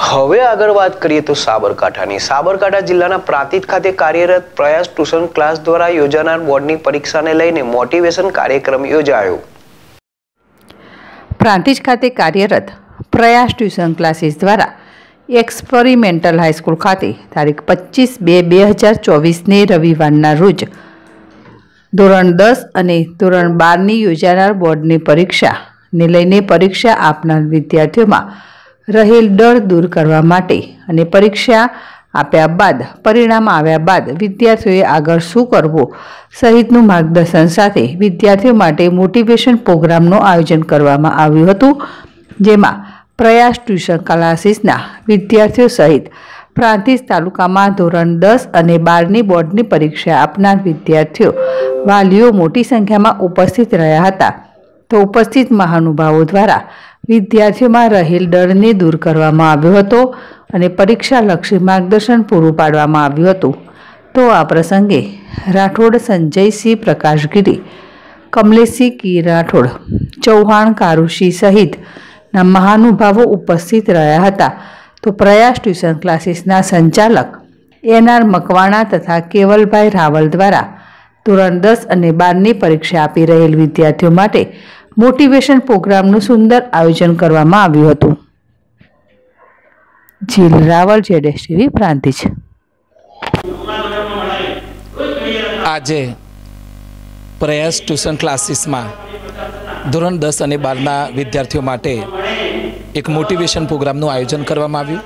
હવે આગળ વાત કરીએ તો સાબરકાંઠાની. સાબરકાંઠા જિલ્લાના પ્રાંતિજ ખાતે કાર્યરત પ્રયાસ ટ્યુશન ક્લાસ દ્વારા યોજાનાર બોર્ડની પરીક્ષાને લઈને મોટિવેશન કાર્યક્રમ યોજાયો. પ્રાંતિજ ખાતે કાર્યરત પ્રયાસ ટ્યુશન ક્લાસીસ દ્વારા એક્સપેરિમેન્ટલ હાઈસ્કૂલ ખાતે તારીખ પચીસ બે બે હજાર ચોવીસને રવિવારના રોજ ધોરણ દસ અને ધોરણ બારની યોજાનાર બોર્ડની પરીક્ષાને લઈને પરીક્ષા આપનાર વિદ્યાર્થીઓમાં રહેલ ડર દૂર કરવા માટે અને પરીક્ષા આપ્યા બાદ, પરિણામ આવ્યા બાદ વિદ્યાર્થીઓએ આગળ શું કરવું? સહિતનું માર્ગદર્શન સાથે વિદ્યાર્થીઓ માટે મોટિવેશન પ્રોગ્રામનું આયોજન કરવામાં આવ્યું હતું, જેમાં પ્રયાસ ટ્યુશન ક્લાસીસના વિદ્યાર્થીઓ સહિત પ્રાંતિજ તાલુકામાં ધોરણ દસ અને બારની બોર્ડની પરીક્ષા આપનાર વિદ્યાર્થીઓ વાલીઓ મોટી સંખ્યામાં ઉપસ્થિત રહ્યા હતા. તો ઉપસ્થિત મહાનુભાવો દ્વારા વિદ્યાર્થીઓમાં રહેલ ડરને દૂર કરવામાં આવ્યો હતો અને પરીક્ષાલક્ષી માર્ગદર્શન પૂરું પાડવામાં આવ્યું હતું. તો આ પ્રસંગે રાઠોડ સંજયસિંહ પ્રકાશગીરી કમલેશસિંહ કી. રાઠોડ, ચૌહાણ કારુશી સહિતના મહાનુભાવો ઉપસ્થિત રહ્યા હતા. તો પ્રયાસ ટ્યુશન ક્લાસીસના સંચાલક એનઆર મકવાણા તથા કેવલભાઈ રાવલ દ્વારા ધોરણ દસ અને બારની પરીક્ષા આપી રહેલ વિદ્યાર્થીઓ માટે મોટિવેશન પ્રોગ્રામનું સુંદર આયોજન કરવામાં આવ્યું હતું. જીલ રાવલ, જેડેશ ટીવી, પ્રાંતિજ. આજે પ્રયાસ ટ્યુશન ક્લાસીસમાં ધોરણ દસ અને બારના વિદ્યાર્થીઓ માટે એક મોટિવેશન પ્રોગ્રામનું આયોજન કરવામાં આવ્યું.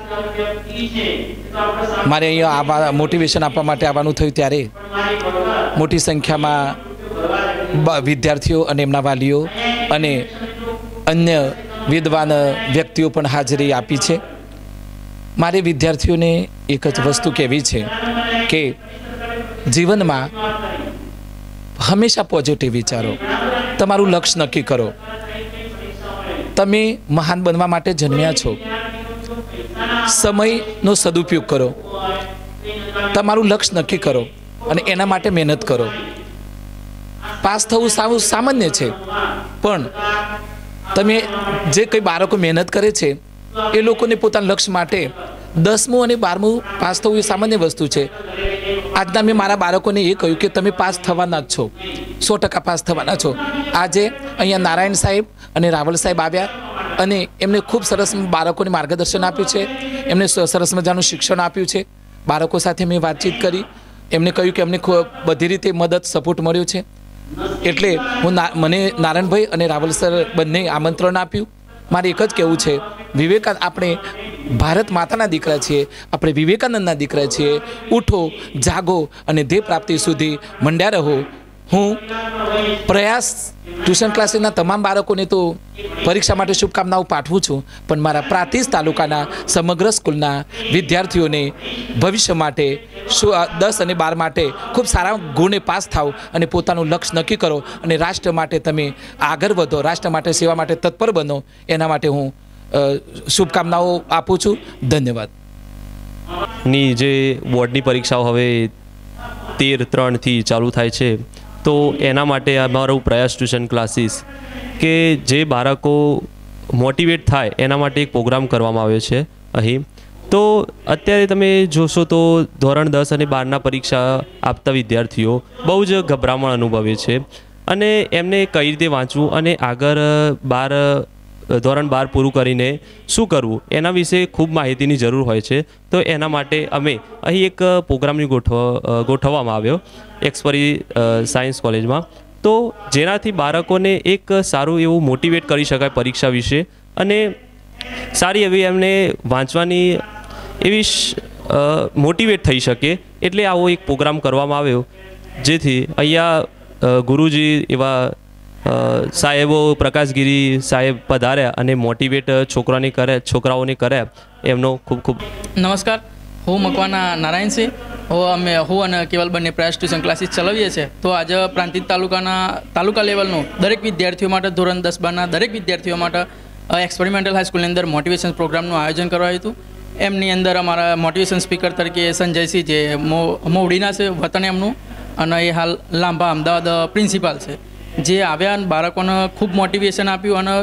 મારે અહીંયા આવા મોટિવેશન આપવા માટે આવવાનું થયું ત્યારે મોટી સંખ્યામાં વિદ્યાર્થીઓ અને એમના વાલીઓ અને અન્ય વિદ્વાન વ્યક્તિઓ પણ હાજરી આપી છે. મારે વિદ્યાર્થીઓને એક જ વસ્તુ કહેવી છે કે જીવનમાં હંમેશા પોઝિટિવ વિચારો. તમારું લક્ષ્ય નક્કી કરો. તમે મહાન બનવા માટે જન્મ્યા છો. સમયનો સદુપયોગ કરો. તમારું લક્ષ્ય નક્કી કરો અને એના માટે મહેનત કરો. પાસ થવું સાવ સામાન્ય છે. પણ તમે જે કંઈ બાળકો મહેનત કરે છે, એ લોકોને પોતાના લક્ષ્ય માટે દસમું અને બારમું પાસ થવું એ સામાન્ય વસ્તુ છે. આજના મેં મારા બાળકોને એ કહ્યું કે તમે પાસ થવાના જ છો. સો ટકા પાસ થવાના છો. આજે અહીંયા નારાયણ સાહેબ અને રાવલ સાહેબ આવ્યા અને એમને ખૂબ સરસ બાળકોને માર્ગદર્શન આપ્યું છે. એમને સરસ મજાનું શિક્ષણ આપ્યું છે. બાળકો સાથે મેં વાતચીત કરી. એમને કહ્યું કે અમને બધી રીતે મદદ, સપોર્ટ મળ્યો છે. એટલે હું મને નારાયણભાઈ અને રાવલ સર બંને આમંત્રણ આપ્યું. મારે એક જ કહેવું છે વિવેકા આપણે ભારત માતાના દીકરા છીએ, આપણે વિવેકાનંદના દીકરા છીએ. ઉઠો, જાગો અને ધ્યેય પ્રાપ્તિ સુધી મંડ્યા રહો. હું પ્રયાસ ટ્યુશન ક્લાસીસના તમામ બાળકોને તો પરીક્ષા માટે શુભકામનાઓ પાઠવું છું, પણ મારા પ્રાંતિજ તાલુકાના સમગ્ર સ્કૂલના વિદ્યાર્થીઓને ભવિષ્ય માટે શું દસ અને બાર માટે ખૂબ સારા ગુણે પાસ થાવ અને પોતાનું લક્ષ્ય નક્કી કરો અને રાષ્ટ્ર માટે તમે આગળ વધો, રાષ્ટ્ર માટે, સેવા માટે તત્પર બનો, એના માટે હું શુભકામનાઓ આપું છું. ધન્યવાદ. ની જે બોર્ડની પરીક્ષાઓ હવે તેર ત્રણથી ચાલુ થાય છે તો એના માટે અમારું પ્રયાસ ટ્યુશન ક્લાસીસ કે જે બાળકો મોટિવેટ થાય એના માટે એક પ્રોગ્રામ કરવામાં આવ્યો છે અહીં. તો અત્યારે તમે જોશો તો ધોરણ દસ અને બારના પરીક્ષા આપતા વિદ્યાર્થીઓ બહુ જ ગભરામણ અનુભવે છે. અને એમને કઈ રીતે વાંચવું અને આગળ બાર, ધોરણ બાર પૂરું કરીને શું કરવું એના વિશે ખૂબ માહિતીની જરૂર હોય છે. તો એના માટે અમે અહીં એક પ્રોગ્રામની ગોઠવ ગોઠવવામાં આવ્યો. એક્સપરી સાયન્સ કોલેજમાં. તો જેનાથી બાળકોને એક સારું એવું મોટિવેટ કરી શકાય પરીક્ષા વિશે અને સારી એવી એમને વાંચવાની એવી મોટિવેટ થઈ શકે એટલે આવો એક પ્રોગ્રામ કરવામાં આવ્યો. જેથી અહીંયા ગુરુજી એવા સાહેબો પ્રકાશગીરી સાહેબ પધાર્યા અને મોટિવેટ છોકરાને કરે છોકરાઓને કર્યા. એમનો ખૂબ ખૂબ નમસ્કાર. હું મકવાના નારાયણસિંહ. હું અમે હું અને કેવલ બંને પ્રાયસ ટ્યુશન ક્લાસીસ ચલાવીએ છીએ. તો આજે પ્રાંતિજ તાલુકાના, તાલુકા લેવલનું દરેક વિદ્યાર્થીઓ માટે ધોરણ દસ બારના દરેક વિદ્યાર્થીઓ માટે એક્સપેરિમેન્ટલ હાઈસ્કૂલની અંદર મોટિવેશન પ્રોગ્રામનું આયોજન કરાયું હતું. એમની અંદર અમારા મોટિવેશન સ્પીકર તરીકે સંજયસિંહ જે મોવડીના છે, વતન એમનું, અને એ હાલ લાંબા અમદાવાદ પ્રિન્સિપાલ છે. જે આવ્યા અને બાળકોને ખૂબ મોટિવેશન આપ્યું અને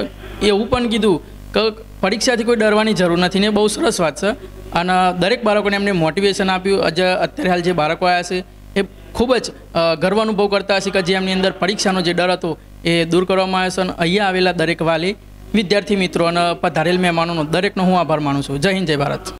એવું પણ કીધું કે પરીક્ષાથી કોઈ ડરવાની જરૂર નથી ને બહુ સરસ વાત છે. અને દરેક બાળકોને એમને મોટિવેશન આપ્યું. અત્યારે હાલ જે બાળકો આવ્યા છે, એ ખૂબ જ ગર્વ અનુભવ કરતા હશે કે જે એમની અંદર પરીક્ષાનો જે ડર હતો એ દૂર કરવામાં આવ્યો છે. અને અહીંયા આવેલા દરેક વાલી વિદ્યાર્થી મિત્રો અને પધારેલ મહેમાનોનો દરેકનો હું આભાર માનું છું. જય હિન્દ, જય ભારત.